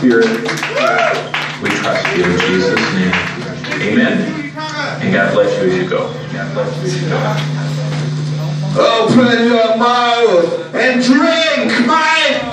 Spirit. We trust you in Jesus' name. Amen. And God bless you as you go. God bless you as you go. Open your mouth and drink my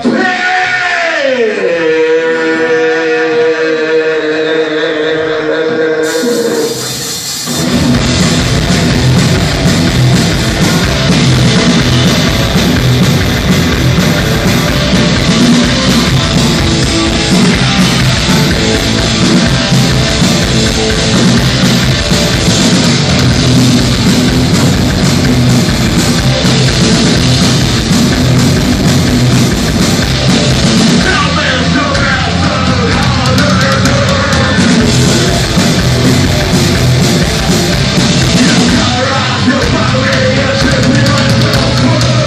Thank you.